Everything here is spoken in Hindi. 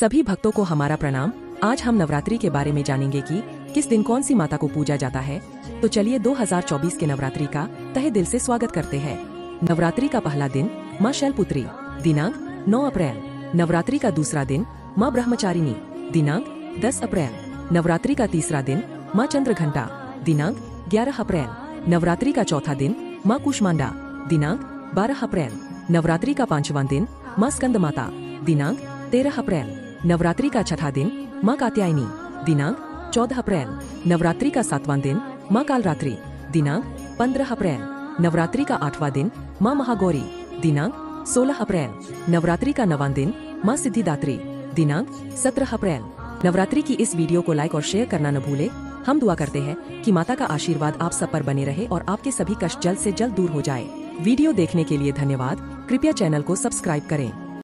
सभी भक्तों को हमारा प्रणाम। आज हम नवरात्रि के बारे में जानेंगे कि किस दिन कौन सी माता को पूजा जाता है। तो चलिए 2024 के नवरात्रि का तहे दिल से स्वागत करते हैं। नवरात्रि का पहला दिन, माँ शैलपुत्री। दिनांक 9 अप्रैल। नवरात्रि का दूसरा दिन, माँ ब्रह्मचारिणी। दिनांक 10 अप्रैल। नवरात्रि का तीसरा दिन, माँ चंद्रघंटा। दिनांक 11 अप्रैल। नवरात्रि का चौथा दिन, माँ कुष्मांडा। दिनांक 12 अप्रैल। नवरात्रि का पांचवा दिन, माँ स्कंद माता दिनांक 13 अप्रैल। नवरात्रि का छठा दिन माँ कात्यायनी, दिनांक 14 अप्रैल। नवरात्रि का सातवां दिन माँ कालरात्रि, दिनांक 15 अप्रैल। नवरात्रि का आठवां दिन माँ महागौरी, दिनांक 16 अप्रैल। नवरात्रि का नवां दिन माँ सिद्धिदात्री, दिनांक 17 अप्रैल। नवरात्रि की इस वीडियो को लाइक और शेयर करना न भूले। हम दुआ करते हैं कि माता का आशीर्वाद आप सब पर बने रहे और आपके सभी कष्ट जल्द से जल्द दूर हो जाए। वीडियो देखने के लिए धन्यवाद। कृपया चैनल को सब्सक्राइब करें।